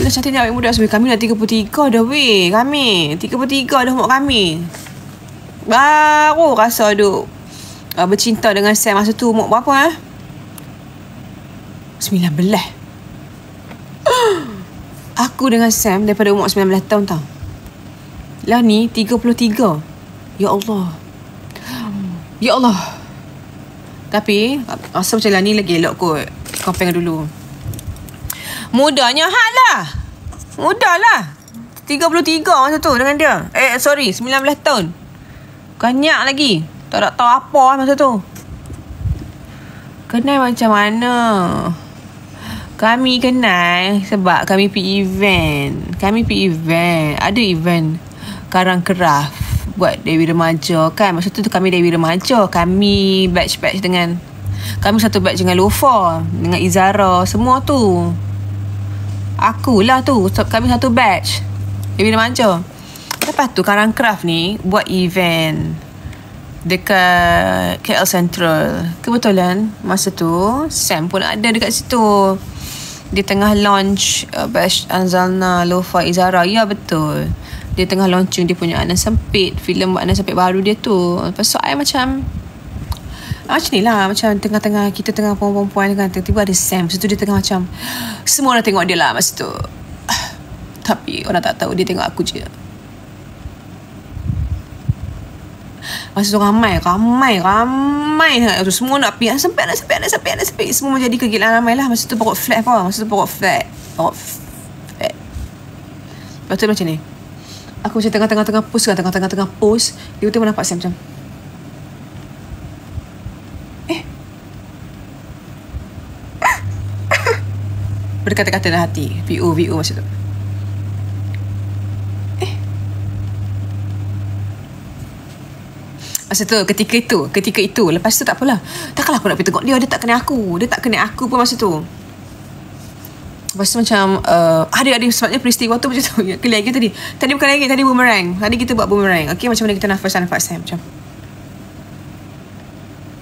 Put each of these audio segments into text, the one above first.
Itulah cantiknya awet muda Sebab kami dah 33 dah weh Kami. 33 dah umur kami. Baru rasa duk uh, Bercinta dengan Sam Masa tu umur berapa eh? 19 Aku dengan Sam Daripada umur 19 tahun tau. Lah ni 33 Ya Allah. Ya Allah. Tapi Rasa macam lah ni lagi elok kot. Compare dengan dulu Mudanya hal lah. Mudah lah. 33 masa tu dengan dia. Eh sorry 19 tahun. Banyak lagi. Tak nak tahu apa masa tu. Kenal macam mana? Kami kenal Sebab kami pergi event. Kami pergi event. Ada event Karang Craft Buat Dewi Remaja. Kan Masa tu, tu kami Dewi Remaja. Kami batch-batch dengan Kami satu batch dengan Lofa Dengan Izara Semua tu Akulah tu Kami satu batch. Dia bila manja. Lepas tu Karang Craft ni Buat event Dekat KL Central. Kebetulan Masa tu Sam pun ada dekat situ. Dia tengah launch uh, Bash Anzalna Lofa Izara. Ya betul. Dia tengah launching Dia punya Anak Sempit filem Anak Sempit baru dia tu. Lepas tu I macam ni lah Macam tengah-tengah Kita tengah perempuan-perempuan kan Tiba-tiba ada Sam. Masa tu dia tengah macam Semua orang tengok dia lah Masa tu. Tapi orang tak tahu Dia tengok aku je. Masa tu ramai Ramai Ramai tu Semua nak pergi Sampai nak sampai nak sampai nak sampai. Semua jadi kegilaan ramai lah. Masa tu pokok flat apa Masa tu pokok flat Pokok flat. Lepas tu macam ni. Aku macam tengah-tengah-tengah post kan Tengah-tengah-tengah post Tiba-tiba nampak Sam macam berkata-kata dalam hati. VO VO masa tu. Eh. Masa tu ketika itu ketika itu lepas tu tak apalah. Takkanlah aku nak pergi tengok dia dia tak kena aku. Dia tak kena aku pun masa tu. Lepas tu macam uh, Ada ada sebabnya peristiwa tu macam tu. Kali lagi tadi. Tadi bukan lagi Tadi boomerang Tadi kita buat boomerang Okay macam mana kita nafas Nafas saya macam.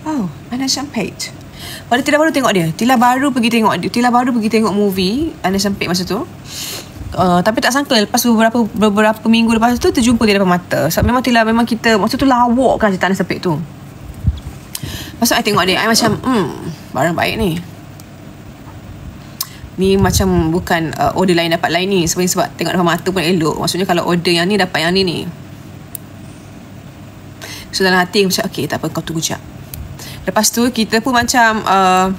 Oh Mana champagne pada Tila baru tengok dia. Tila baru pergi tengok dia. Tila baru pergi tengok movie Anda sempit masa tu. Uh, Tapi tak sangka Lepas beberapa beberapa minggu lepas tu Terjumpa dia depan mata. Sebab memang Tila Memang kita Masa tu lawak kan Cerita Anda sempit tu. Masa I tengok dia I macam Hmm Barang baik ni. Ni macam bukan uh, order lain dapat lain ni. Sebab, sebab tengok depan mata pun elok. Maksudnya kalau order yang ni dapat yang ni ni. So dalam hati macam Okay tak apa kau tunggu jap Lepas tu kita pun macam uh,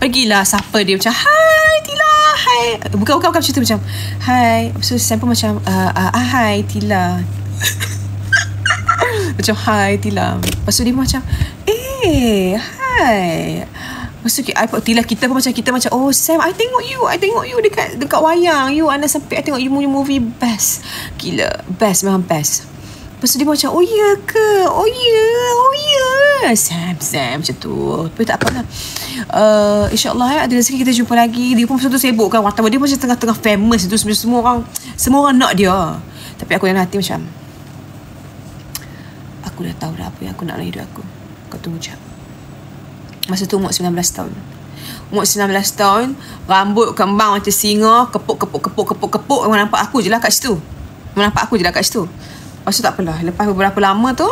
Pergilah sapa dia macam Hai Tila Hai. Bukan bukan bukan macam tu macam Hai. So Sam pun macam uh, uh, uh, Hai Tila. Macam hai Tila. Lepas tu dia macam Eh Hai. Lepas tu I, Tila kita pun macam Kita macam Oh Sam I tengok you I tengok you dekat Dekat wayang. You anak sampai I tengok you punya movie Best. Gila Best memang best Lepas tu dia macam Oh ya ke? Oh ya. Oh ya. Sam Sam macam tu. Tapi tak apalah uh, InsyaAllah ya, Ada rezeki kita jumpa lagi. Dia pun macam tu sibuk kan Wartawan dia macam tengah-tengah famous itu. Semua, semua orang Semua orang nak dia. Tapi aku dalam hati macam Aku dah tahu dah apa yang aku nak dalam hidup aku. Kau tunggu jap. Masa tu umur 19 tahun. Umur 19 tahun Rambut kembang macam singa Kepuk kepuk kepuk kepuk kepuk. Memang nampak aku je lah kat situ. Memang nampak aku je lah kat situ Lepas tu tak apalah. Lepas beberapa lama tu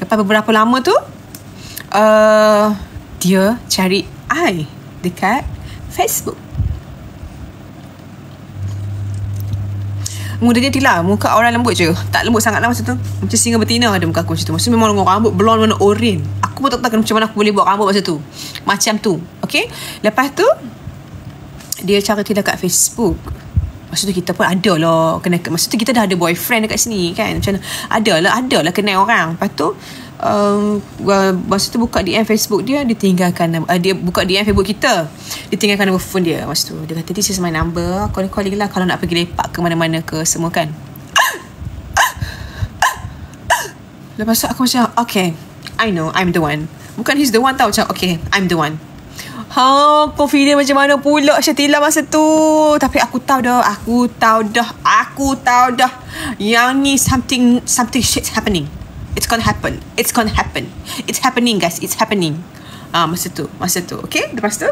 Lepas beberapa lama tu uh, Dia cari I Dekat Facebook. Muda dia tilah. Muka orang lembut je. Tak lembut sangat lah masa tu. Macam singa betina ada muka aku macam tu. Masa memang rambut blonde warna oren Aku pun tak tahu macam mana aku boleh buat rambut masa tu. Macam tu. Okay Lepas tu Dia cari tidak kat Facebook Masa tu kita pun ada lah kena, Masa tu kita dah ada boyfriend dekat sini kan Macam Ada lah Ada lah kenal orang. Lepas tu um, Masa tu buka DM Facebook dia Dia tinggalkan uh, Dia buka DM Facebook kita. Dia tinggalkan nombor phone dia Masa tu. Dia kata this is my number. Calling calling lah. Kalau nak pergi lepak ke mana-mana ke Semua kan? Lepas tu aku macam Okay I know I'm the one. Bukan he's the one tau Macam okay I'm the one Ha, confident macam mana pula Syatila masa tu. Tapi aku tahu dah, aku tahu dah, aku tahu dah. Yang ni something something shit happening. It's gonna happen. It's gonna happen. It's happening guys. It's happening. Ah, masa tu, masa tu. Okay, lepas tu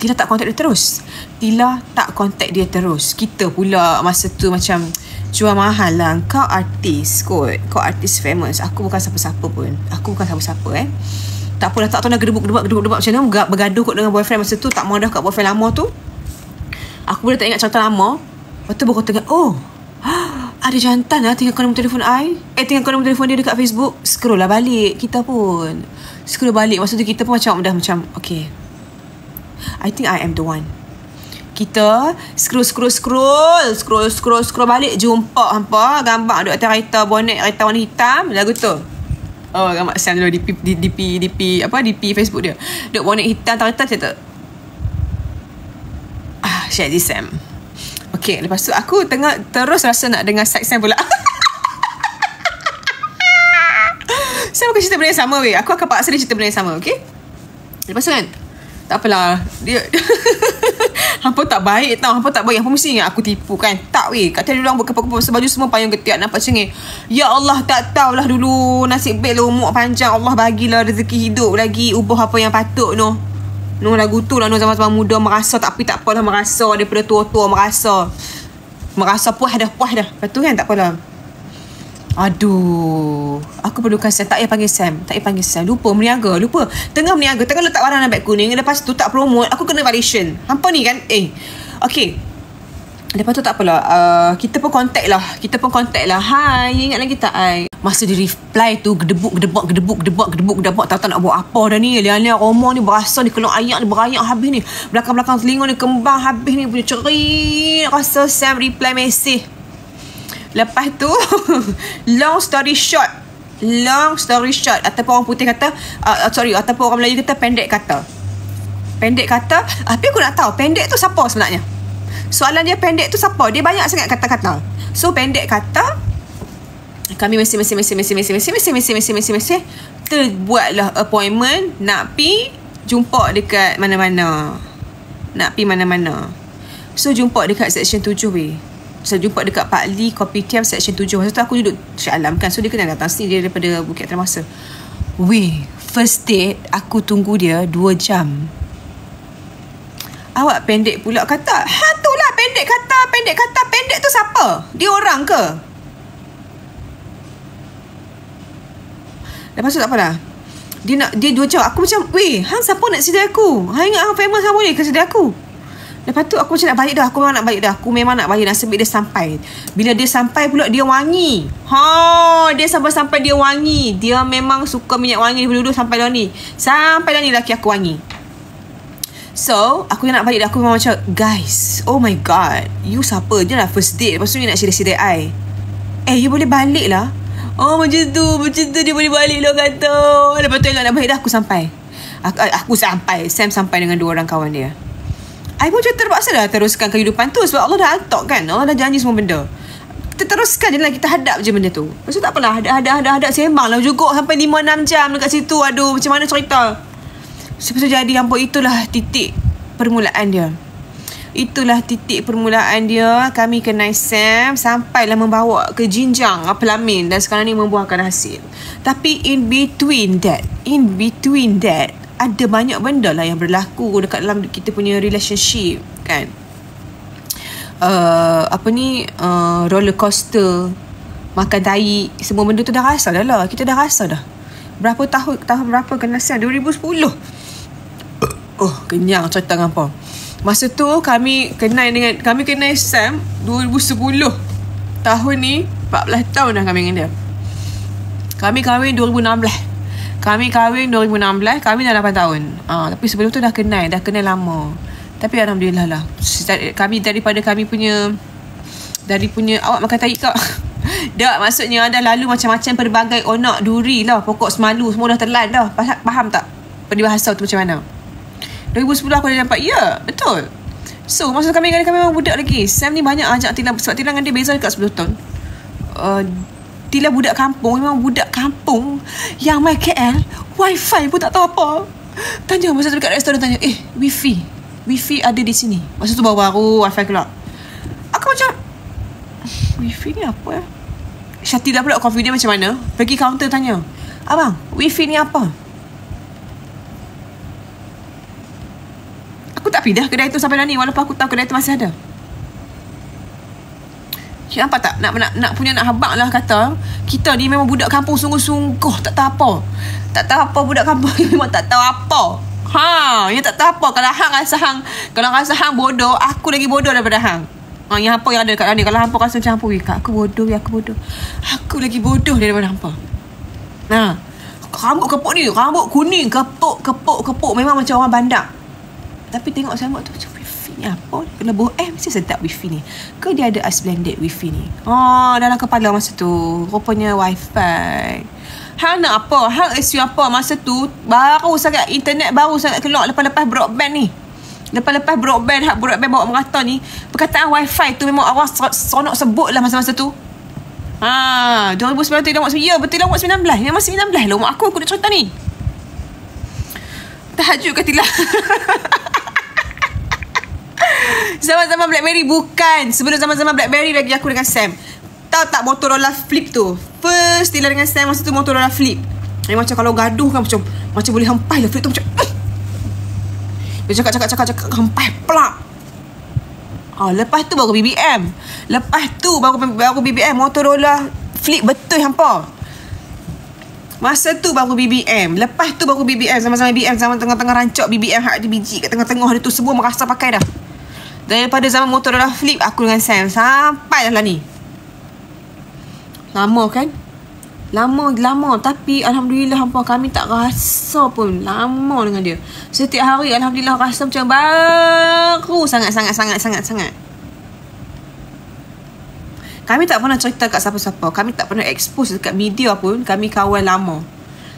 Tila tak contact dia terus Tila tak contact dia terus Kita pula masa tu macam Jual mahal lah Kau artis kot Kau artis famous Aku bukan siapa-siapa pun Aku bukan siapa-siapa eh Tak apalah Tak tahu nak gedebuk-gedebuk Gedebuk-gedebuk macam mana. Bergaduh kot dengan boyfriend masa tu Tak mau dah kat boyfriend lama tu. Aku boleh tak ingat cerita lama? Lepas tu baru kata Oh ada jantan lah tinggal nombor telefon I. Eh tinggal nombor telefon dia dekat Facebook. Scroll lah balik Kita pun. Scroll balik. Masa tu kita pun macam Dah macam Okay. I think I am the one. Kita scroll scroll scroll. Scroll scroll scroll balik. Jumpa hampa gambar ada atas kereta bonet kereta warna hitam lagu tu oh gambar Sam dulu DP DP DP apa DP Facebook dia duk bonet hitam atas kereta cerita ah share this Sam Okay, lepas tu aku tengah terus rasa nak dengar sex Sam pula. Saya bukan cerita benda yang sama weh. Aku akan paksa dia cerita benda yang sama, okay? Lepas tu kan, tak apalah. Dia... hampa tak baik tau. Hampa tak baik. Hampa mesti ingat aku tipu kan. Tak weh. Kat tadi orang berkepuk-kepuk pasal baju semua payung ketiak. Nampak cengih. Ya Allah, tak tahulah dulu. Nasib baik lah umur panjang. Allah bagilah rezeki hidup lagi. Ubah apa yang patut no. No lagu tu lah no zaman-zaman muda merasa tapi tak apalah merasa daripada tua-tua merasa. Merasa puas dah puas dah. Lepas tu kan tak apalah. Aduh. Aku perlukan Sam. Tak payah panggil Sam. Tak payah panggil Sam. Lupa meniaga Lupa. Tengah meniaga. Tengah letak barang dalam beg kuning Lepas tu tak promote. Aku kena validation. Hampa ni kan? Eh. Okay. Lepas tu tak apalah. Uh, Kita pun contact lah. Kita pun contact lah. Hai. Ingat lagi tak I Masa dia reply tu Gedebuk gedebuk gedebuk gedebuk gedebuk gedebuk Tak tahu nak buat apa dah ni? Lian-lian rumah ni Berasa ni Kelong ayak ni Berayak habis ni. Belakang-belakang telinga ni Kembang habis ni. Punya ceri Rasa Sam reply mesej Lepas tu Long story short Long story short Ataupun orang putih kata uh, Sorry Ataupun orang Melayu kata Pendek kata Pendek kata Tapi aku nak tahu Pendek tu siapa sebenarnya Soalan dia pendek tu siapa? Dia banyak sangat kata-kata. So pendek kata kami mesti mesti mesti mesti mesti mesti mesti mesti mesti mesti mesti terbuatlah appointment nak pi jumpa dekat mana-mana. Nak pi mana-mana. So jumpa dekat section 7 weh. So jumpa dekat Pak Lee Kopitiam section 7. Masa tu aku duduk Syah Alam kan. So dia kena datang sini dia daripada Bukit Termasa. Weh, first date aku tunggu dia 2 jam. Awak pendek pula kata Ha tu lah pendek kata Pendek kata Pendek tu siapa? Dia orang ke? Lepas tu tak apalah Dia nak Dia dua jawab Aku macam Weh Hang siapa nak sedih aku Hang ingat hang famous Hang boleh ke sedih aku Lepas tu aku macam nak balik dah Aku memang nak balik dah. Aku memang nak balik Nasib dia sampai. Bila dia sampai pula Dia wangi. Ha, Dia sampai-sampai dia wangi. Dia memang suka minyak wangi Dulu-dulu sampai dah ni. Sampai dah ni laki aku wangi. So Aku nak balik dah Aku memang macam Guys Oh my god You siapa? Dia lah first date. Lepas tu ni nak share-share I. Eh you boleh balik lah. Oh macam tu Macam tu dia boleh balik lah kata Lepas tu nak balik dah Aku sampai. Aku, aku sampai. Sam sampai dengan dua orang kawan dia I pun macam terpaksa dah Teruskan kehidupan tu Sebab Allah dah altok kan? Allah dah janji semua benda. Kita teruskan je lah Kita hadap je benda tu. Lepas tu tak apalah Hadap, hadap, hadap, hadap Sembang lah. Juga Sampai 5-6 jam dekat situ. Aduh macam mana cerita? Lepas tu jadi Hampa itulah titik Permulaan dia. Itulah titik permulaan dia. Kami kenal Sam Sampailah membawa ke jinjang Pelamin Dan sekarang ni membuahkan hasil. Tapi in between that In between that Ada banyak benda lah yang berlaku Dekat dalam kita punya relationship Kan. Uh, Apa ni uh, Roller coaster Makan tai Semua benda tu dah rasa dah lah. Kita dah rasa dah. Berapa tahun Tahun berapa kenal Sam 2010 Oh kenyang cerita dengan apa Masa tu kami kenal dengan Kami kenal Sam 2010 Tahun ni 14 tahun dah kami dengan dia. Kami kahwin 2016 Kami kahwin 2016 Kami dah 8 tahun. Ha, Tapi sebelum tu dah kenal Dah kenal lama. Tapi Alhamdulillah lah. Kami daripada kami punya Dari punya Awak makan tarik kak? Dah maksudnya ada lalu macam-macam Pelbagai onak duri lah. Pokok semalu Semua dah telan dah. Faham tak Peribahasa tu macam mana? 2010 aku dah nampak Ya betul. So masa kami dengan kami memang budak lagi. Sam ni banyak ajak Tila Sebab Tila dengan dia beza dekat 10 tahun. Uh, Tila budak kampung Memang budak kampung Yang main KL Wifi pun tak tahu apa. Tanya masa tu dekat restoran Tanya eh wifi Wifi ada di sini. Masa tu baru-baru wifi keluar. Aku macam Wifi ni apa ya Syatila pula confident macam mana? Pergi counter tanya Abang wifi ni apa? Tak pindah kedai tu sampai ni walaupun aku tahu kedai tu masih ada. Nampak tak? Nak, nak, nak punya nak habak lah kata Kita ni memang budak kampung sungguh-sungguh Tak tahu apa. Tak tahu apa budak kampung ni memang tak tahu apa. Ha, yang tak tahu apa. Kalau hang rasa hang Kalau rasa hang bodoh Aku lagi bodoh daripada hang. Ha, yang apa yang ada dekat ni? Kalau hampa rasa macam hampa Kak aku bodoh ya aku bodoh. Aku lagi bodoh daripada hampa Ha Rambut kepuk ni Rambut kuning Kepuk kepuk kepuk. Memang macam orang bandar. Tapi tengok saya tu macam apa Kena buah eh Mesti sedap wifi ni. Ke dia ada ice blended wifi ni? Oh dalam kepala masa tu. Rupanya wifi. Hang nak apa? Hang isu apa masa tu? Baru sangat Internet baru sangat keluar Lepas-lepas broadband ni. Lepas-lepas broadband Hak broadband bawa merata ni Perkataan wifi tu Memang orang seronok sebut lah Masa-masa tu. Ha, 2019 dah mak Ya betul lah mak 19 Memang 19 lah Mak aku aku nak cerita ni. Tahajud ke tilah Zaman-zaman Blackberry bukan. Sebelum zaman-zaman Blackberry lagi aku dengan Sam. Tahu tak Motorola Flip tu? First tilah dengan Sam Masa tu Motorola Flip. Yang macam kalau gaduh kan Macam macam boleh hempas lah Flip tu macam uh. Dia cakap cakap cakap cakap Hempas pelak Oh, lepas tu baru BBM Lepas tu baru, baru BBM Motorola Flip betul hampa Masa tu baru BBM Lepas tu baru BBM Sama-sama BBM Zaman tengah-tengah rancak BBM Hak ada biji kat tengah-tengah Dia tu semua merasa pakai dah Daripada zaman Motorola Flip Aku dengan Sam Sampai lah ni Lama kan Lama Lama Tapi Alhamdulillah hampa Kami tak rasa pun Lama dengan dia Setiap hari Alhamdulillah Rasa macam baru Sangat sangat sangat sangat sangat kami tak pernah cerita kat siapa-siapa. Kami tak pernah expose dekat media pun. Kami kawan lama.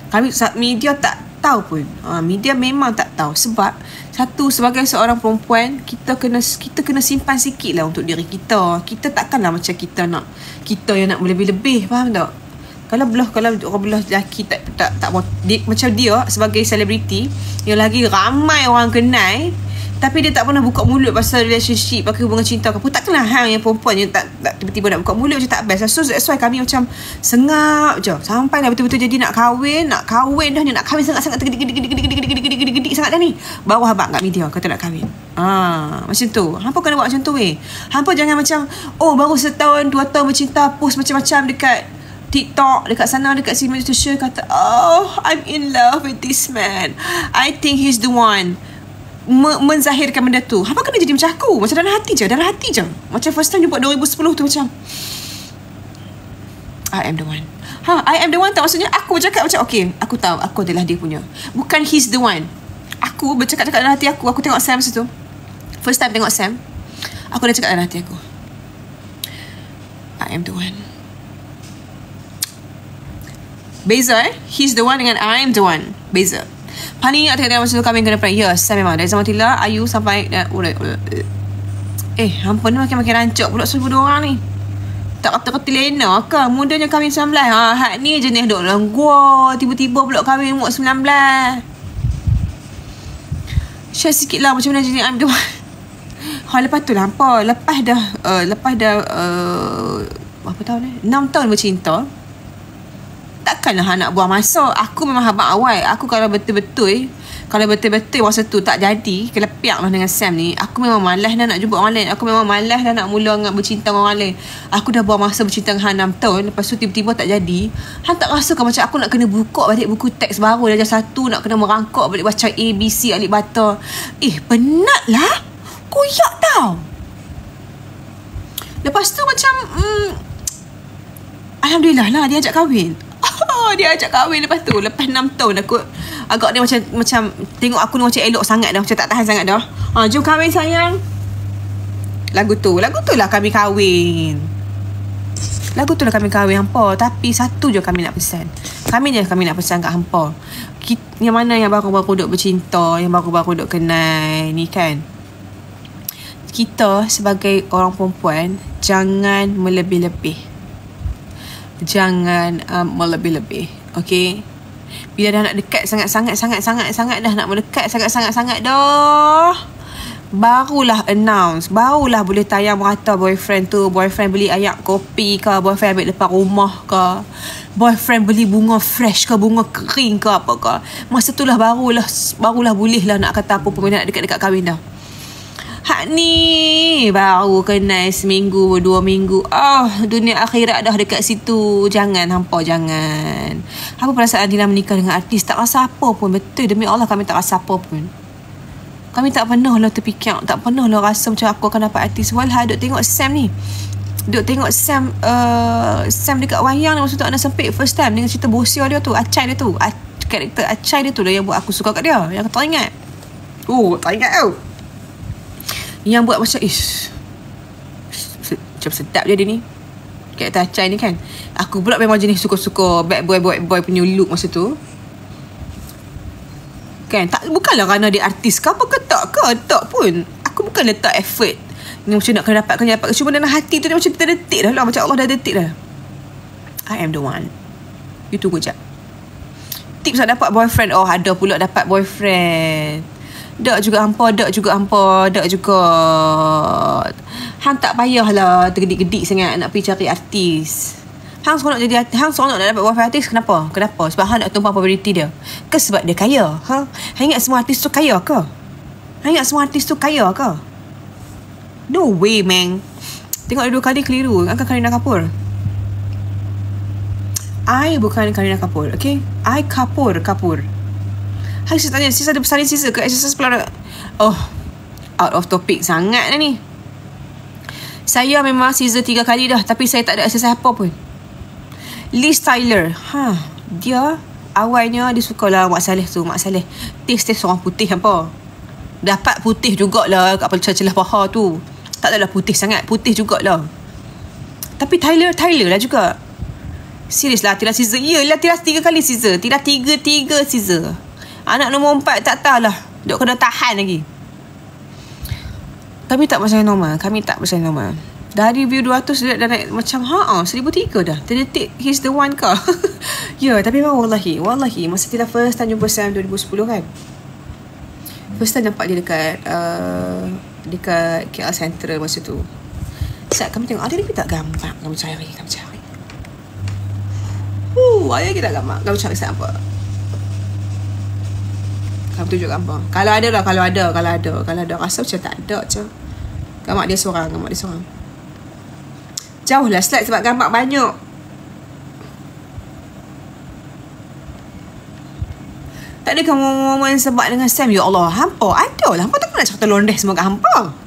Kami media tak tahu pun. Ha, media memang tak tahu. Sebab satu sebagai seorang perempuan kita kena kita kena simpan sikit lah untuk diri kita. Kita takkanlah macam kita nak kita yang nak lebih-lebih. Faham tak? Kalau belah kalau orang belah lelaki tak tak tak, tak dia, macam dia sebagai selebriti yang lagi ramai orang kenal tapi dia tak pernah buka mulut pasal relationship pakai hubungan cinta ke apa. Tak kenal hang yang perempuan yang tak, tak tiba-tiba nak buka mulut macam tak best. So that's why kami macam sengap je. Sampai dah betul-betul jadi nak kahwin nak kahwin dah ni nak kahwin sangat-sangat tergedik-gedik-gedik-gedik-gedik sangat dah ni. Bawa habak kat media kata nak kahwin. Ah macam tu. Hampa kena buat macam tu weh. Hampa jangan macam oh baru setahun dua tahun bercinta post macam-macam dekat TikTok dekat sana dekat sini tu share kata oh I'm in love with this man. I think he's the one me- menzahirkan benda tu Apa kena jadi macam aku Macam dalam hati je Dalam hati je Macam first time jumpa 2010 tu macam I am the one Ha, I am the one tak maksudnya aku bercakap macam okay, aku tahu aku adalah dia punya. Bukan he's the one. Aku bercakap-cakap dalam hati aku, aku tengok Sam situ. First time tengok Sam, aku dah cakap dalam hati aku. I am the one. Beza eh? He's the one dengan I am the one. Beza. Pani ingat tengok masa tu kami kena prank. Ya, saya memang. Dari zaman Tila, Ayu sampai... Uh, eh, hampa ni makin-makin rancak pula seribu dua orang ni. Tak kata kata Lena ke? Mudanya kami 19. Ha, hak ni jenis duk dalam gua. Tiba-tiba pula kami umur 19. Share sikit lah macam mana jenis I'm one. Ha, lepas tu lah apa? Lepas dah... Uh, lepas dah... Uh, apa tahun ni? 6 tahun bercinta takkanlah nak buang masa. Aku memang habang awal. Aku kalau betul-betul kalau betul-betul masa tu tak jadi kelepiak lah dengan Sam ni aku memang malas dah nak jumpa orang lain. Aku memang malas dah nak mula dengan bercinta dengan orang lain. Aku dah buang masa bercinta dengan Han 6 tahun lepas tu tiba-tiba tak jadi. Han tak rasa macam aku nak kena buka balik buku teks baru. Darjah satu nak kena merangkak balik baca A, B, C, Alif Bata. Eh penat lah. Koyak tau. Lepas tu macam mm, Alhamdulillah lah dia ajak kahwin dia ajak kahwin lepas tu. Lepas 6 tahun aku Agak dia macam Macam Tengok aku ni macam elok sangat dah. Macam tak tahan sangat dah. Ha, Jom kahwin sayang. Lagu tu. Lagu tu lah kami kahwin. Lagu tu lah kami kahwin hampa. Tapi satu je kami nak pesan. Kami je kami nak pesan kat hampa. Yang mana yang baru-baru duk bercinta Yang baru-baru duk kenal Ni kan? Kita sebagai orang perempuan Jangan melebih-lebih jangan um, melebih-lebih okay bila dah nak dekat sangat-sangat sangat-sangat sangat dah nak mendekat sangat-sangat sangat dah barulah announce barulah boleh tayang merata boyfriend tu. Boyfriend beli ayak kopi ke boyfriend ambil depan rumah ke boyfriend beli bunga fresh ke bunga kering ke apa ke. Masa tu lah barulah barulah boleh lah nak kata apa pun nak dekat-dekat kahwin dah Hak ni baru kenal seminggu, dua minggu. Oh, dunia akhirat dah dekat situ. Jangan, hampa jangan. Apa perasaan Dina menikah dengan artis? Tak rasa apa pun. Betul, demi Allah kami tak rasa apa pun. Kami tak pernah lah terfikir, tak pernah lah rasa macam aku akan dapat artis. Walha duk tengok Sam ni. Duk tengok Sam uh, Sam dekat wayang ni masa tu anak sempit first time dengan cerita bosio dia tu, Acai dia tu. Karakter Acai dia tu lah yang buat aku suka kat dia. Yang aku tak ingat. Oh, tak ingat tau. Oh yang buat macam ish. Macam sedap je dia ni. Karakter Acai ni kan. Aku pula memang jenis suka-suka bad boy boy boy punya look masa tu. Kan? Tak bukanlah kerana dia artis ke apa ke tak ke? Tak pun. Aku bukan letak effort ni macam nak kena dapat kena dapat cuma dalam hati tu dia macam terdetik dah lah. Macam Allah dah detik dah. I am the one. You tunggu jap tips nak dapat boyfriend? Oh ada pula dapat boyfriend Dak juga hampa, dak juga hampa, dak juga. Hang tak payahlah tergedik-gedik sangat nak pergi cari artis. Hang seronok jadi artis, hang seronok nak dapat boyfriend artis, kenapa? Kenapa? Sebab hang nak tumpang populariti dia. Ke sebab dia kaya? Ha? Hang ingat semua artis tu kaya ke? Hang ingat semua artis tu kaya ke? No way, man. Tengok dua kali keliru. Angkat Karina Kapoor. I bukan Karina Kapoor, okay? I Kapoor, Kapoor. Hai saya tanya Sis ada pesanin sis ke? Exercise pula Oh Out of topic sangat lah ni. Saya memang Caesar tiga kali dah Tapi saya tak ada exercise apa pun. Liz Tyler. Ha, Dia Awalnya dia suka lah Mak Saleh tu Mak Saleh. Taste-taste orang putih apa? Dapat putih jugalah Kat celah-celah paha tu. Tak adalah putih sangat Putih jugalah. Tapi Tyler Tyler lah juga. Serius lah Tiras Caesar Yelah tiras tiga kali Caesar Tiras tiga-tiga Caesar Anak nombor empat tak tahulah. Duk kena tahan lagi. Kami tak pasal normal. Kami tak pasal normal. Dari view 200 dia dah naik macam ha ah 1003 dah. Terdetik he's the one ke. ya, yeah, tapi memang wallahi, wallahi masa kita first time jumpa Sam 2010 kan. First time nampak dia dekat uh, dekat KL Central masa tu. Saat kami tengok ada dia tak gambar kami cari, kami cari. Uh, ayah kita gambar. Kami cari siapa? Kamu tunjuk gambar. Kalau ada lah Kalau ada Kalau ada Kalau ada. Rasa macam tak ada je Gambar dia seorang Gambar dia seorang. Jauh lah slide Sebab gambar banyak. Tak ada kamu sebab dengan Sam? Ya Allah Hampa. Ada lah. Hampa tak nak cakap londes semua kat hampa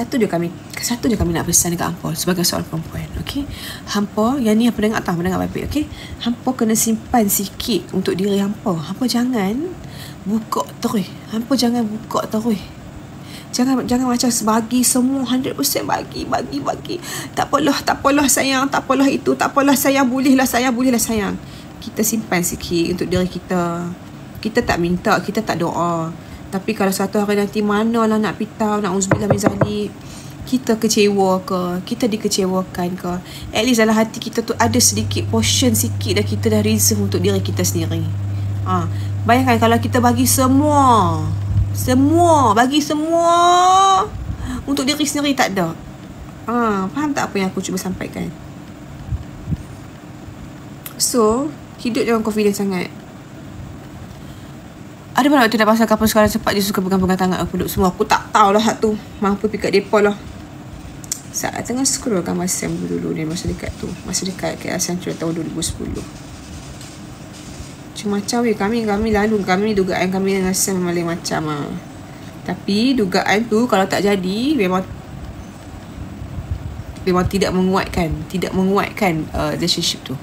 Satu je kami Satu je kami nak pesan dekat Hampa Sebagai seorang perempuan Okay Hampa Yang ni apa dengar tak Dengar baik-baik Okay Hampa kena simpan sikit Untuk diri Hampa Hampa jangan Buka terus Hampa jangan buka terus Jangan jangan macam sebagi semua 100% bagi bagi bagi. Tak apalah, tak apalah sayang, tak apalah itu, tak apalah sayang, bolehlah sayang, bolehlah sayang. Kita simpan sikit untuk diri kita. Kita tak minta, kita tak doa. Tapi kalau satu hari nanti mana lah nak pitau, nak uzbillah min zalik, kita kecewa ke, kita dikecewakan ke, at least dalam hati kita tu ada sedikit portion sikit dah kita dah reserve untuk diri kita sendiri. Ha. Bayangkan kalau kita bagi semua, semua, bagi semua untuk diri sendiri tak ada. Ha. Faham tak apa yang aku cuba sampaikan? So, hidup jangan confident sangat. Ada mana waktu dah pasal kapal sekarang cepat dia suka pegang-pegang tangan aku duduk semua. Aku tak tahu lah tu. Mampu pergi kat depa lah. Saat tengah scroll kan masa yang dulu ni masa dekat tu. Masa dekat KL Central tahun 2010. Cuma macam weh kami kami lalu kami dugaan kami dengan Sam memang lain macam ah. Tapi dugaan tu kalau tak jadi memang memang tidak menguatkan, tidak menguatkan uh, relationship tu.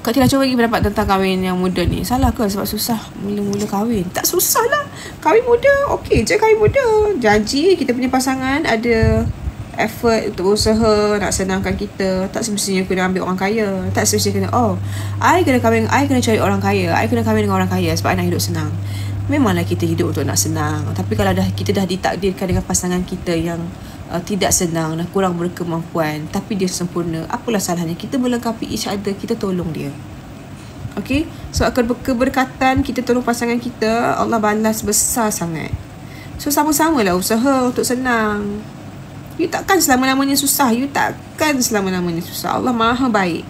Kak Tina cuba bagi pendapat tentang kahwin yang muda ni. Salah ke sebab susah mula-mula kahwin? Tak susah lah. Kahwin muda, okey je kahwin muda. Janji kita punya pasangan ada effort untuk usaha nak senangkan kita. Tak semestinya kena ambil orang kaya. Tak semestinya kena, oh, I kena kahwin, I kena cari orang kaya. I kena kahwin dengan orang kaya sebab I nak hidup senang. Memanglah kita hidup untuk nak senang. Tapi kalau dah kita dah ditakdirkan dengan pasangan kita yang uh, tidak senang dan kurang berkemampuan tapi dia sempurna apalah salahnya? Kita melengkapi each other kita tolong dia. Okay So keberkatan Kita tolong pasangan kita Allah balas besar sangat. So sama-sama lah usaha Untuk senang. You takkan selama-lamanya susah. You takkan selama-lamanya susah. Allah maha baik.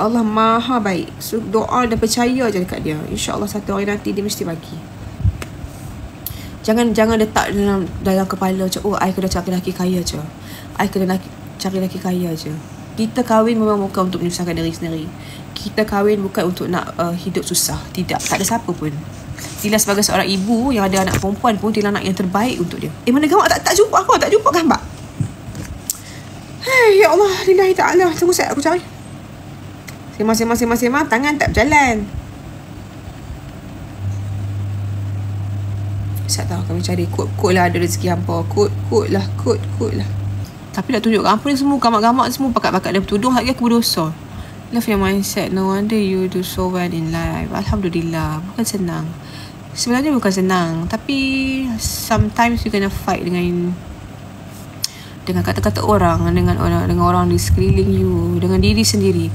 Allah maha baik. So, Doa dan percaya je dekat dia. InsyaAllah satu hari nanti dia mesti bagi Jangan jangan letak dalam dalam kepala macam oh I kena cari lelaki kaya je. I kena lelaki, cari lelaki kaya je. Kita kahwin memang bukan untuk menyusahkan diri sendiri. Kita kahwin bukan untuk nak uh, hidup susah. Tidak. Tak ada siapa pun. Tila sebagai seorang ibu yang ada anak perempuan pun Tila nak yang terbaik untuk dia. Eh mana gambar? Tak, tak jumpa aku. Tak jumpa gambar. Hai, ya Allah. Lillahi ta'ala. Tunggu saya. Aku cari. Sema, sema, sema, sema. Tangan tak berjalan. Saya tahu kami cari kod-kod lah ada rezeki hampa. Kod-kod lah, kod-kod lah. Tapi nak tunjuk apa ni semua gamak-gamak semua pakat-pakat dia bertuduh lagi aku berdosa. Love your mindset. No wonder you do so well in life. Alhamdulillah. Bukan senang. Sebenarnya bukan senang. Tapi sometimes you kena fight dengan dengan kata-kata orang, dengan orang dengan orang di sekeliling you, dengan diri sendiri.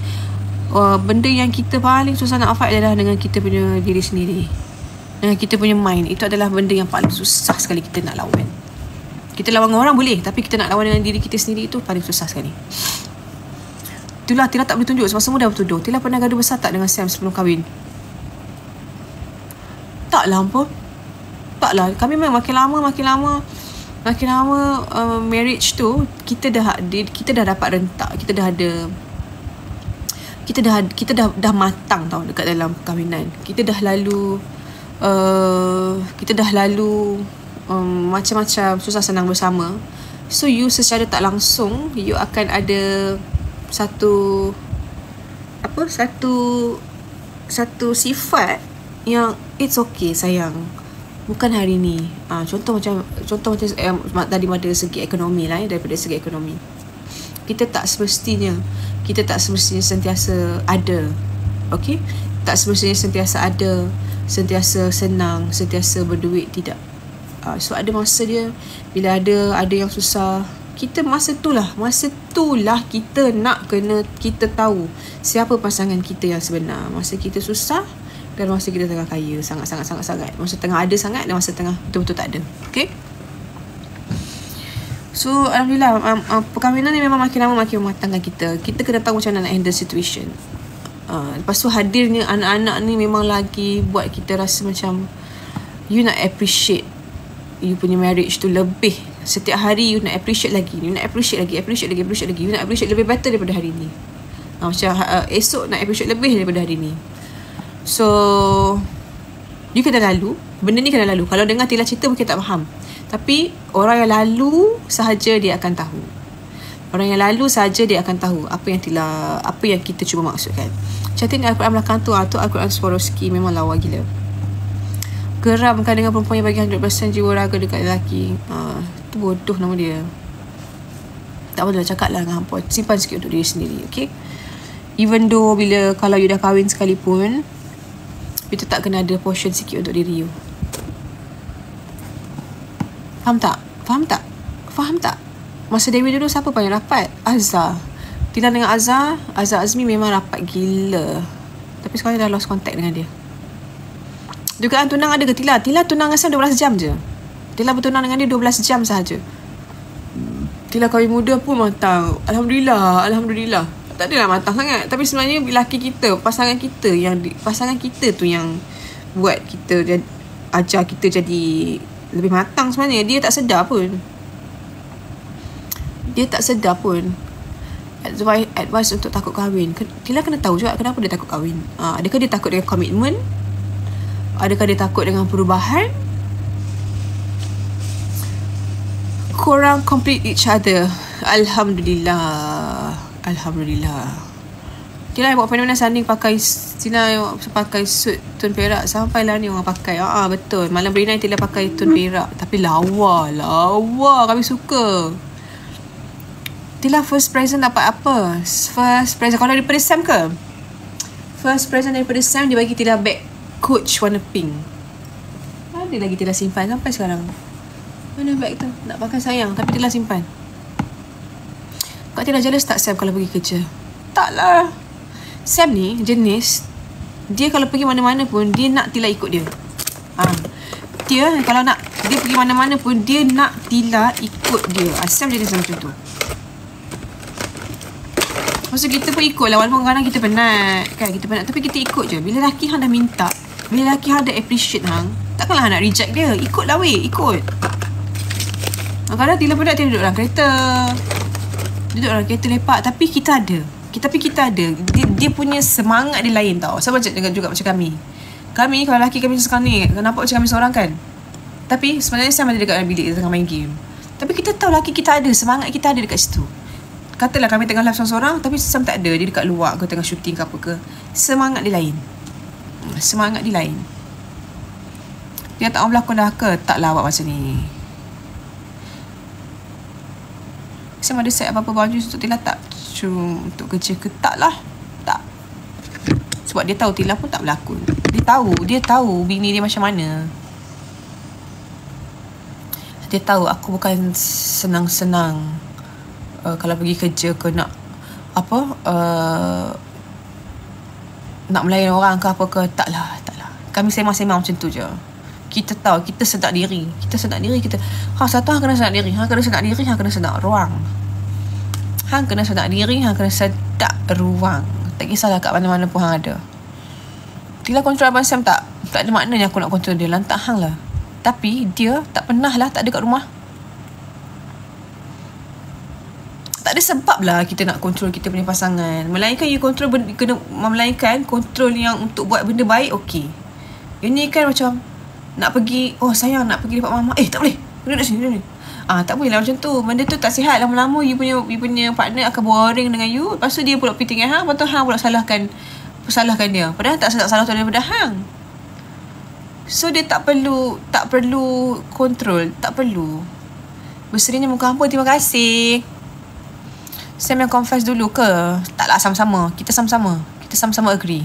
Uh, benda yang kita paling susah nak fight adalah dengan kita punya diri sendiri dengan kita punya mind itu adalah benda yang paling susah sekali kita nak lawan. Kita lawan dengan orang boleh tapi kita nak lawan dengan diri kita sendiri itu paling susah sekali. Itulah Tila tak boleh tunjuk. Sebab semua dah bertuduh Tila pernah gaduh besar tak dengan Sam sebelum kahwin? Taklah apa taklah kami memang makin lama makin lama makin lama uh, marriage tu kita dah kita dah dapat rentak. Kita dah ada kita dah kita dah dah matang tau dekat dalam perkahwinan. Kita dah lalu uh, kita dah lalu um, macam-macam susah senang bersama. So you secara tak langsung you akan ada satu apa satu satu sifat yang it's okay sayang. Bukan hari ni. Uh, contoh macam contoh macam eh, tadi pada segi ekonomi lah ya, daripada segi ekonomi. Kita tak semestinya kita tak semestinya sentiasa ada okay? Tak semestinya sentiasa ada sentiasa senang, sentiasa berduit tidak. Uh, so ada masa dia bila ada ada yang susah, kita masa tu lah, masa tu lah kita nak kena kita tahu siapa pasangan kita yang sebenar. Masa kita susah dan masa kita tengah kaya sangat sangat sangat sangat. Masa tengah ada sangat dan masa tengah betul-betul tak ada. Okay? So Alhamdulillah um, um, Perkahwinan ni memang makin lama makin mematangkan kita Kita kena tahu macam mana nak handle situation Uh, lepas tu hadirnya anak-anak ni memang lagi buat kita rasa macam you nak appreciate you punya marriage tu lebih. Setiap hari you nak appreciate lagi you nak appreciate lagi appreciate lagi appreciate lagi. You nak appreciate lebih better daripada hari ni. Uh, macam uh, esok nak appreciate lebih daripada hari ni. So you kena lalu benda ni kena lalu. Kalau dengar Tila cerita mungkin tak faham. Tapi orang yang lalu sahaja dia akan tahu Orang yang lalu saja dia akan tahu apa yang tila apa yang kita cuba maksudkan. Cantik Al-Quran belakang tu atau Al-Quran Swarovski memang lawa gila. Geramkan dengan perempuan yang bagi 100% jiwa raga dekat lelaki. Ha, tu bodoh nama dia. Tak boleh cakap lah dengan hampa. Simpan sikit untuk diri sendiri. Okay? Even though bila kalau you dah kahwin sekalipun, you tetap kena ada portion sikit untuk diri you. Faham tak? Faham tak? Faham tak? Masa Dewi dulu siapa paling rapat? Azhar. Tina dengan Azhar, Azhar Azmi memang rapat gila. Tapi sekarang dah lost contact dengan dia. Juga tunang ada ke Tila? Tila tunang dengan Sam 12 jam je. Tila bertunang dengan dia 12 jam sahaja. Tila kahwin muda pun matang. Alhamdulillah, Alhamdulillah. Tak adalah matang sangat. Tapi sebenarnya lelaki kita, pasangan kita yang pasangan kita tu yang buat kita jadi, ajar kita jadi lebih matang sebenarnya. Dia tak sedar pun dia tak sedar pun. Advice, advice untuk takut kahwin. Tila kena tahu juga kenapa dia takut kahwin. Uh, adakah dia takut dengan komitmen? Adakah dia takut dengan perubahan? Korang complete each other. Alhamdulillah. Alhamdulillah. Tila buat fenomena sanding pakai Tila pakai suit tun perak. Sampailah ni orang pakai. Ah betul. Malam berinai Tila pakai tun perak. Tapi lawa Lawa. Kami suka Tila first present dapat apa? First present kalau daripada Sam ke? First present daripada Sam dia bagi Tila bag Coach warna pink. Ada lagi Tila simpan sampai sekarang. Mana bag tu? Nak pakai sayang tapi Tila simpan. Kak Tila jealous tak Sam kalau pergi kerja? Taklah. Sam ni jenis dia kalau pergi mana-mana pun dia nak Tila ikut dia. Ha. Dia kalau nak dia pergi mana-mana pun dia nak Tila ikut dia. Ha, Sam jenis macam tu. Lepas tu kita pun ikut lah Walaupun kadang kita penat Kan? Kita penat Tapi kita ikut je. Bila lelaki hang dah minta Bila lelaki hang dah appreciate hang Takkanlah hang nak reject dia. Ikut lah weh. Ikut. Kadang-kadang Tila penat Tila duduk dalam kereta. Duduk dalam kereta lepak Tapi kita ada. Tapi kita ada. Dia, dia punya semangat dia lain tau. Sama macam juga macam kami? Kami kalau lelaki kami sekarang ni Nampak macam kami seorang kan? Tapi sebenarnya Sam ada dekat dalam bilik Dia tengah main game. Tapi kita tahu lelaki kita ada Semangat kita ada dekat situ Katalah kami tengah live seorang-seorang Tapi Sam tak ada. Dia dekat luar ke Tengah syuting ke apa ke. Semangat dia lain. Semangat dia lain. Dia tak mahu berlakon dah ke? Tak lah awak macam ni. Sam ada set apa-apa baju Untuk Tila tak? Cuma untuk kerja ke? Tak lah. Tak. Sebab dia tahu Tila pun tak berlakon. Dia tahu. Dia tahu bini dia macam mana. Dia tahu aku bukan senang-senang uh, kalau pergi kerja ke nak apa uh, nak melayan orang ke apa ke taklah taklah. Kami sembang-sembang macam tu je. Kita tahu kita sedar diri. Kita sedar diri kita ha satu hang kena sedar diri hang kena sedar diri hang kena sedar ruang. Hang kena sedar diri hang kena sedar ruang. Tak kisahlah kat mana-mana pun hang ada. Tila kontrol Abang Sam tak? Tak ada maknanya aku nak kontrol dia. Lantak hang lah. Tapi dia tak pernah lah Tak ada kat rumah ada sebab lah kita nak kontrol kita punya pasangan. Melainkan you kontrol kena melainkan kontrol yang untuk buat benda baik okey. Ini kan macam nak pergi oh sayang nak pergi dapat mama. Eh tak boleh. Duduk sini duduk sini. Ah tak boleh lah macam tu. Benda tu tak sihat lama-lama you punya you punya partner akan boring dengan you. Lepas tu dia pula pergi tinggal hang, tu hang pula salahkan salahkan dia. Padahal tak salah salah tu daripada hang. So dia tak perlu tak perlu kontrol, tak perlu. Berserinya muka hampa terima kasih. Sam yang confess dulu ke? Taklah sama-sama. Kita sama-sama. Kita sama-sama agree.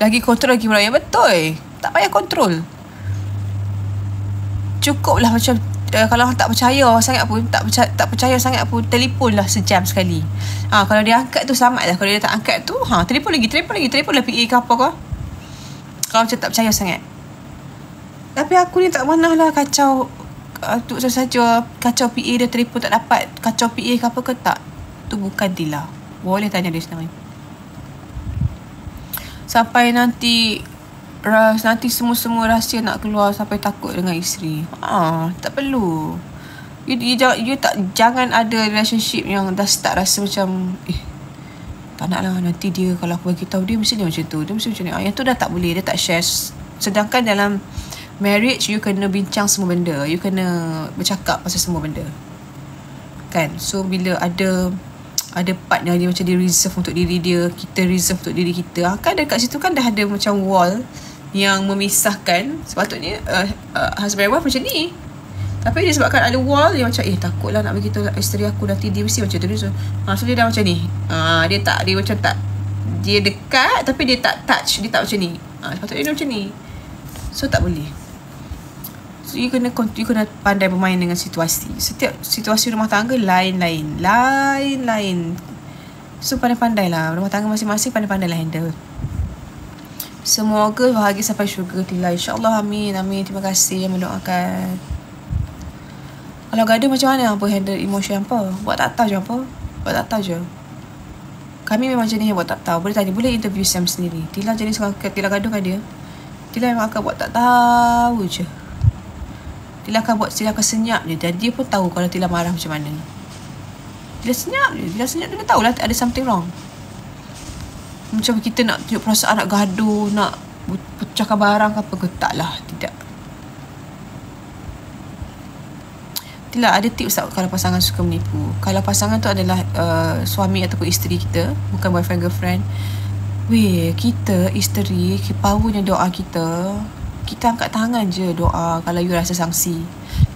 Lagi kontrol lagi melayan. Betul. Tak payah kontrol. Cukuplah macam uh, kalau tak percaya sangat pun tak percaya, tak percaya sangat pun telefon lah sejam sekali. Ha, kalau dia angkat tu sama lah. Kalau dia tak angkat tu ha, telefon lagi, telefon lagi, telefon lah PA ke apa kau. Kalau macam tak percaya sangat. Tapi aku ni tak mana lah kacau uh, saja kacau PA dia telefon tak dapat. Kacau PA ke apa ke tak tu bukan Tila. Boleh tanya dia sebenarnya sampai nanti ras, nanti semua-semua rahsia nak keluar sampai takut dengan isteri. Ah tak perlu. You, you, you, you tak jangan ada relationship yang dah start rasa macam eh tak nak lah nanti dia kalau aku bagi tahu dia mesti dia macam tu dia mesti macam ni. Ah, yang tu dah tak boleh dia tak share. Sedangkan dalam marriage you kena bincang semua benda. You kena bercakap pasal semua benda. Kan? So bila ada ada partner dia macam dia reserve untuk diri dia kita reserve untuk diri kita. Ah, kan dekat situ kan dah ada macam wall yang memisahkan. Sepatutnya uh, uh, husband and wife macam ni. Tapi disebabkan ada wall yang macam eh takutlah nak beritahu isteri aku nanti dia mesti macam tu. So, ha, so dia dah macam ni. Ha, dia tak dia macam tak dia dekat tapi dia tak touch dia tak macam ni. Ha, sepatutnya dia macam ni. So tak boleh So, you kena you kena pandai bermain dengan situasi. Setiap situasi rumah tangga lain-lain. Lain-lain. So, pandai-pandai lah. Rumah tangga masing-masing pandai-pandai lah handle. Semoga bahagia sampai syurga Tila. InsyaAllah amin. Amin. Terima kasih yang mendoakan. Kalau gaduh macam mana apa handle emosi apa? Buat tak tahu je apa? Buat tak tahu je. Kami memang jenis yang buat tak tahu. Boleh tanya. Boleh interview Sam sendiri. Tila jenis kalau Tila gaduh kan dia. Tila memang akan buat tak tahu je. Tila akan buat Tila akan senyap je. Dan dia pun tahu Kalau Tila marah macam mana. Tila senyap je. Tila senyap Dia tahu lah Ada something wrong. Macam kita nak tunjuk perasaan Nak gaduh Nak pecahkan barang ke apa ke? Tak lah Tidak. Tila ada tips tak Kalau pasangan suka menipu? Kalau pasangan tu adalah uh, Suami ataupun isteri kita Bukan boyfriend girlfriend Weh, kita isteri, powernya doa kita kita angkat tangan je doa kalau you rasa sangsi.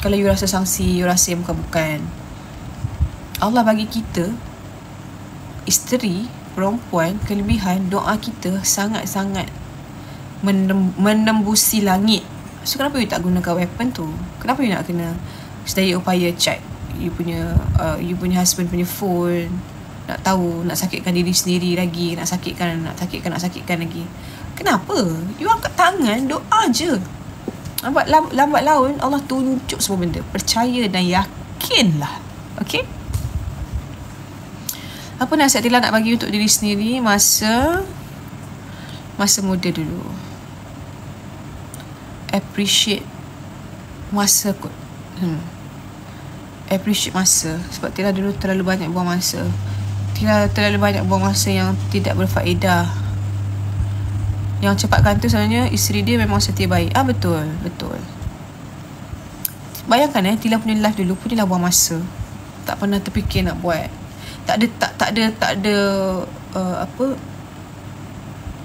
Kalau you rasa sangsi, you rasa yang bukan-bukan. Allah bagi kita isteri, perempuan, kelebihan doa kita sangat-sangat menembusi langit. So kenapa you tak gunakan weapon tu? Kenapa you nak kena sedaya upaya check you punya uh, you punya husband punya phone nak tahu nak sakitkan diri sendiri lagi nak sakitkan nak sakitkan nak sakitkan lagi Kenapa? You angkat tangan, doa je. Lambat, lambat laun, Allah tunjuk semua benda. Percaya dan yakin Yakinlah. Okay? Apa nasihat Tila nak bagi untuk diri sendiri masa masa muda dulu? Appreciate masa kot. Hmm. Appreciate masa. Sebab Tila dulu terlalu banyak buang masa. Tila terlalu banyak buang masa yang tidak berfaedah. Yang cepatkan tu sebenarnya isteri dia memang setia baik. Ah betul, betul. Bayangkan eh Tila punya life dulu Punya lah buang masa. Tak pernah terfikir nak buat. Tak ada Tak, tak ada Tak ada uh, Apa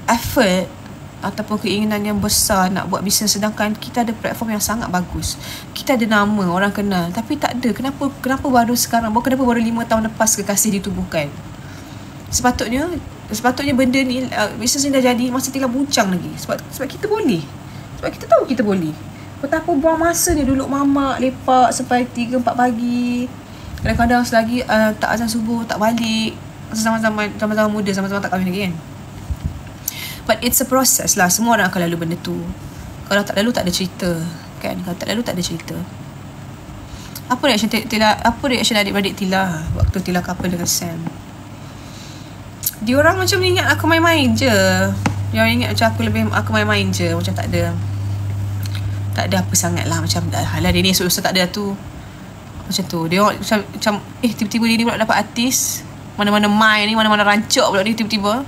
Effort Ataupun keinginan yang besar Nak buat bisnes Sedangkan kita ada platform yang sangat bagus. Kita ada nama Orang kenal. Tapi tak ada. Kenapa Kenapa baru sekarang? Kenapa baru 5 tahun lepas Kekasih ditubuhkan? Sepatutnya Sepatutnya benda ni uh, Bisnes ni dah jadi Masa tinggal bucang lagi Sebab sebab kita boleh Sebab kita tahu kita boleh Betapa buang masa ni duduk mamak lepak sampai 3 4 pagi. Kadang-kadang selagi uh, tak azan subuh tak balik. Sama-sama sama-sama muda sama-sama tak kahwin lagi kan. But it's a process lah. Semua orang akan lalu benda tu. Kalau tak lalu tak ada cerita kan. Kalau tak lalu tak ada cerita. Apa reaction Tila apa reaction adik-beradik Tila waktu Tila couple dengan Sam? Dia orang macam ingat aku main-main je. Yang ingat macam aku lebih aku main-main je. Macam tak ada tak ada apa sangat lah. Macam dah halah dia ni esok-esok tak ada tu. Macam tu. Dia macam, macam eh tiba-tiba dia ni pula dapat artis. Mana-mana main ni mana-mana rancak pula dia tiba-tiba.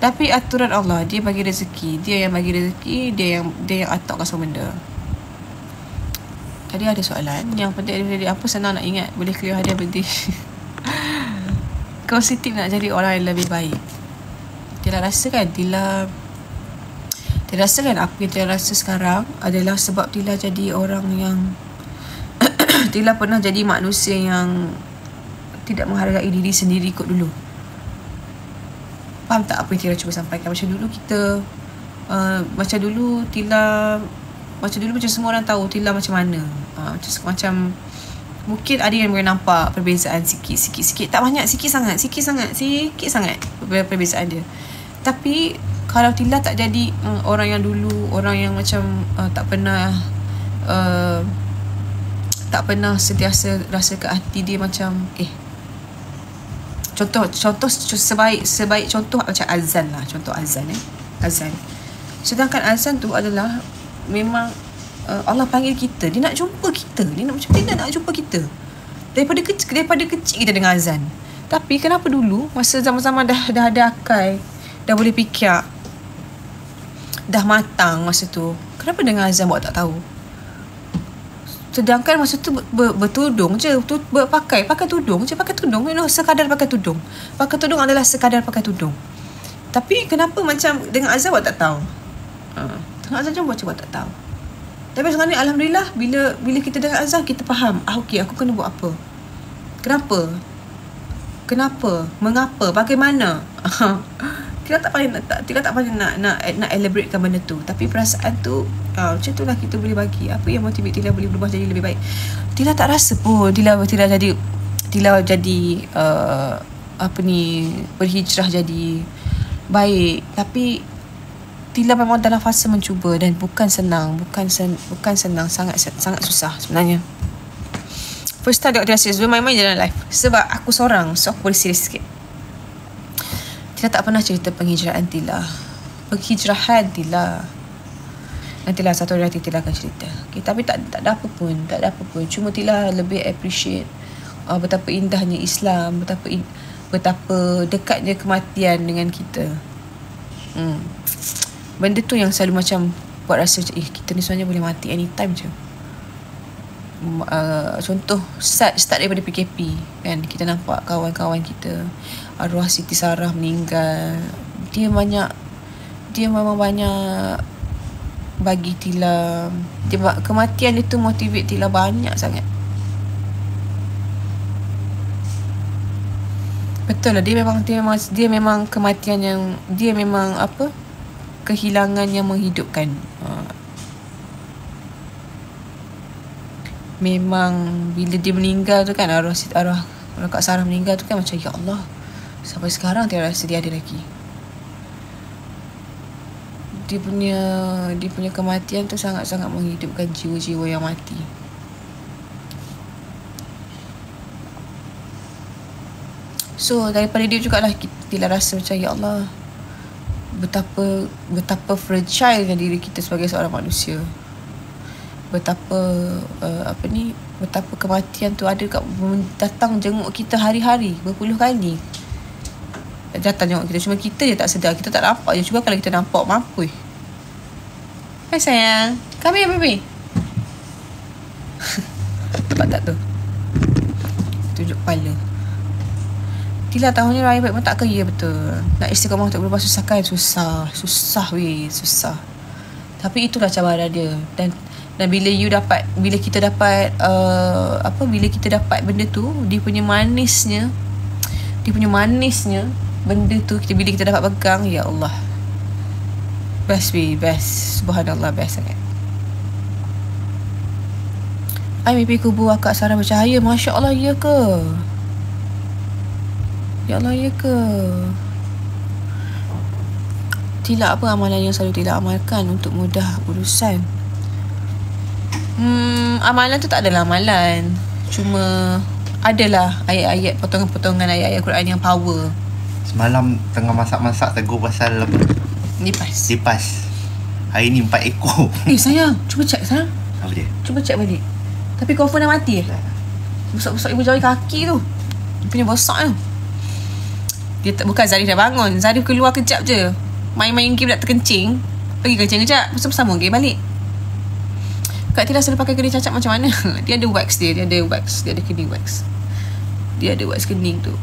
Tapi aturan Allah dia bagi rezeki. Dia yang bagi rezeki dia yang dia yang atakkan semua benda. Tadi ada soalan. Yang penting dia apa senang nak ingat. Boleh clear hadiah berhenti positif nak jadi orang yang lebih baik Tila rasa kan Tila Tila rasa kan apa yang Tila rasa sekarang adalah sebab Tila jadi orang yang Tila pernah jadi manusia yang tidak menghargai diri sendiri kot dulu. Faham tak apa yang Tila cuba sampaikan? Macam dulu kita uh, macam dulu Tila macam dulu macam semua orang tahu Tila macam mana. Uh, macam macam mungkin ada yang boleh nampak perbezaan sikit sikit sikit. Tak banyak sikit sangat sikit sangat sikit sangat perbezaan dia. Tapi kalau Tila tak jadi uh, orang yang dulu orang yang macam uh, tak pernah uh, tak pernah sentiasa rasa ke hati dia macam eh contoh contoh sebaik sebaik contoh macam azan lah contoh azan eh. Azan. Sedangkan azan tu adalah memang uh, Allah panggil kita. Dia nak jumpa kita. Dia nak macam dia nak jumpa kita. Daripada kecil daripada kecil kita dengar azan. Tapi kenapa dulu? Masa zaman-zaman dah dah ada akal. Dah boleh fikir. Dah matang masa tu. Kenapa dengar azan buat tak tahu? Sedangkan masa tu ber, bertudung je. Tu, berpakai pakai tudung je. Pakai tudung. You know, sekadar pakai tudung. Pakai tudung adalah sekadar pakai tudung. Tapi kenapa macam dengan azan buat tak tahu? Uh, dengan azan je buat buat tak tahu tapi sekarang ni Alhamdulillah bila bila kita dengar azan kita faham ah okey aku kena buat apa kenapa kenapa mengapa bagaimana Tila tak nak tak, Tila tak pandai nak nak nak elaboratekan benda tu. Tapi perasaan tu uh, macam itulah kita boleh bagi. Apa yang motivate Tila boleh berubah jadi lebih baik. Tila tak rasa pun Tila Tila jadi Tila jadi uh, apa ni berhijrah jadi baik. Tapi Tila memang dalam fasa mencuba dan bukan senang, bukan sen, bukan senang, sangat sangat susah sebenarnya. First time Dr. Serius Main-main je dalam life Sebab aku seorang So aku boleh serius sikit Tila tak pernah cerita penghijrahan Tila. Penghijrahan Tila. Nantilah satu hari nanti Tila akan cerita. Okay, tapi tak, tak ada apa pun. Tak ada apa pun. Cuma Tila lebih appreciate uh, betapa indahnya Islam. Betapa in, betapa dekatnya kematian dengan kita. Hmm. Benda tu yang selalu macam buat rasa macam, eh kita ni sebenarnya boleh mati anytime je. Uh, contoh start, start daripada PKP kan. Kita nampak kawan-kawan kita arwah Siti Sarah meninggal. Dia banyak dia memang banyak bagi Tila dia, kematian itu motivate Tila banyak sangat. Betul lah dia memang dia memang dia memang kematian yang dia memang apa kehilangan yang menghidupkan. Ah. Memang bila dia meninggal tu kan arwah arwah arwah Kak Sarah meninggal tu kan macam ya Allah sampai sekarang tiada rasa dia ada lagi. Dia punya dia punya kematian tu sangat-sangat menghidupkan jiwa-jiwa yang mati. So daripada dia juga lah kita, kita rasa macam ya Allah Betapa Betapa fragile diri kita sebagai seorang manusia. Betapa uh, Apa ni Betapa kematian tu ada kat Datang jenguk kita hari-hari Berpuluh kali. Datang jenguk kita Cuma kita je tak sedar. Kita tak nampak je Cuba kalau kita nampak Mampu. Hai sayang. Come here baby Nampak tak tu? Tunjuk kepala Tila tahun ni raya baik pun tak kaya betul. Nak istiqamah untuk berubah susah kan? Susah. Susah weh. Susah. Tapi itulah cabaran dia. Dan dan bila you dapat Bila kita dapat uh, Apa Bila kita dapat benda tu Dia punya manisnya Dia punya manisnya Benda tu kita Bila kita dapat pegang Ya Allah. Best weh. Best. Subhanallah best sangat. I mimpi kubu akak Sarah bercahaya. Masya Allah ya ke Ya Allah ya ke? Tidak apa amalan yang selalu tidak amalkan Untuk mudah urusan. Hmm, amalan tu tak adalah amalan. Cuma Adalah ayat-ayat Potongan-potongan ayat-ayat Quran yang power. Semalam tengah masak-masak Tegur pasal apa Lipas Lipas Hari ni empat ekor. Eh sayang. Cuba cek sayang. Apa dia? Cuba cek balik. Tapi confirm dah mati. Eh Besar-besar ibu jari kaki tu. Dia punya besar tu Dia tak, bukan Zarif dah bangun. Zarif keluar kejap je. Main-main game nak terkencing. Pergi kencing kejap Lepas tu bersama game balik. Kak Tila selalu pakai kening cacat macam mana? Dia ada wax dia Dia ada wax Dia ada kening wax. Dia ada wax kening tu.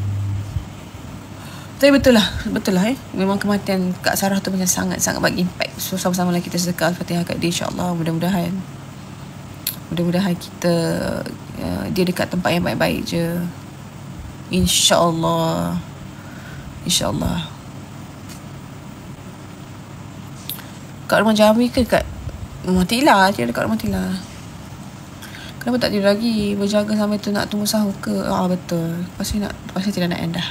Tapi betul lah Betul lah eh. Memang kematian Kak Sarah tu Macam sangat-sangat bagi impact. So sama-sama lah kita sedekah Al-Fatihah kat dia InsyaAllah mudah-mudahan. Mudah-mudahan kita uh, Dia dekat tempat yang baik-baik je. InsyaAllah InsyaAllah. Kat rumah Jami ke kat Rumah Tila? Dia dekat rumah Tila. Kenapa tak tidur lagi? Berjaga sampai tu nak tunggu sahur ke? Ah betul. Pasti nak Pasti tidak nak end dah.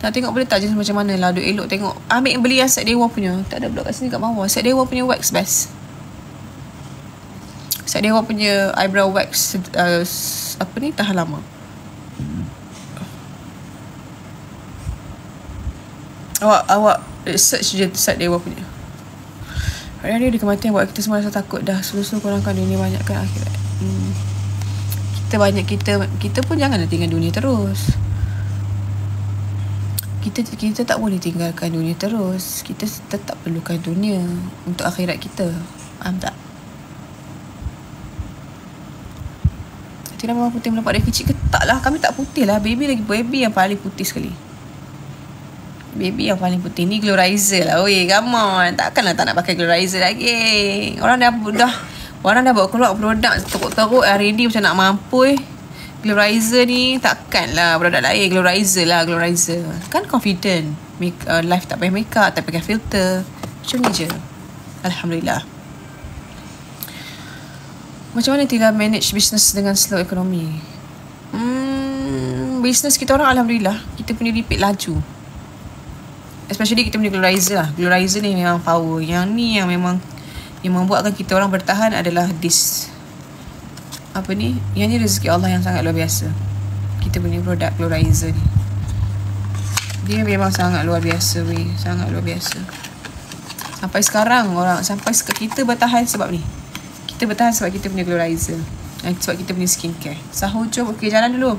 Nak tengok boleh tak jenis macam mana lah? Duk elok tengok. Ambil beli yang set dewa punya. Tak ada blok kat sini kat bawah. Set dewa punya wax best. Set dewa punya eyebrow wax uh, Apa ni tahan lama Awak Awak search je set dewa punya Hari-hari ada kematian buat kita semua rasa takut dah. Seluruh korang kan dunia banyak kan akhirat. Hmm. Kita banyak kita Kita pun janganlah tinggal dunia terus. Kita kita tak boleh tinggalkan dunia terus. Kita tetap perlukan dunia Untuk akhirat kita. Faham tak? Tidak memang putih nampak dari kecil ke tak lah. Kami tak putih lah. Baby lagi baby yang paling putih sekali Baby yang paling putih ni glorizer lah Oi come on. Takkanlah tak nak pakai glorizer lagi. Orang dah dah Orang dah bawa keluar produk Teruk-teruk hari ni macam nak mampu eh. Glorizer ni takkan lah produk lain. Glorizer lah glorizer. Kan confident? Make, uh, Life tak payah make up Tak pakai filter. Macam ni je. Alhamdulillah. Macam mana Tila manage business dengan slow ekonomi hmm, Business kita orang Alhamdulillah Kita punya repeat laju Especially kita punya glorizer lah. Glorizer ni memang power. Yang ni yang memang Yang membuatkan kita orang bertahan adalah This apa ni? Yang ni rezeki Allah yang sangat luar biasa. Kita punya produk Glorizer ni. Dia memang sangat luar biasa weh. Sangat luar biasa. Sampai sekarang orang sampai kita bertahan sebab ni. Kita bertahan sebab kita punya Glorizer dan sebab kita punya skincare. Sahur jom okey jalan dulu